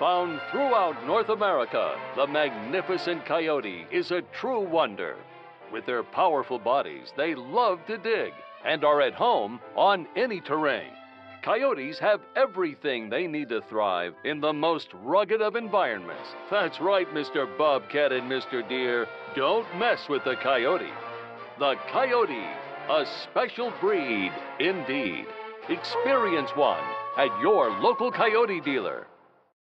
Found throughout North America, the magnificent coyote is a true wonder. With their powerful bodies, they love to dig and are at home on any terrain. Coyotes have everything they need to thrive in the most rugged of environments. That's right, Mr. Bobcat and Mr. Deer. Don't mess with the coyote. The coyote, a special breed indeed. Experience one at your local Kioti dealer.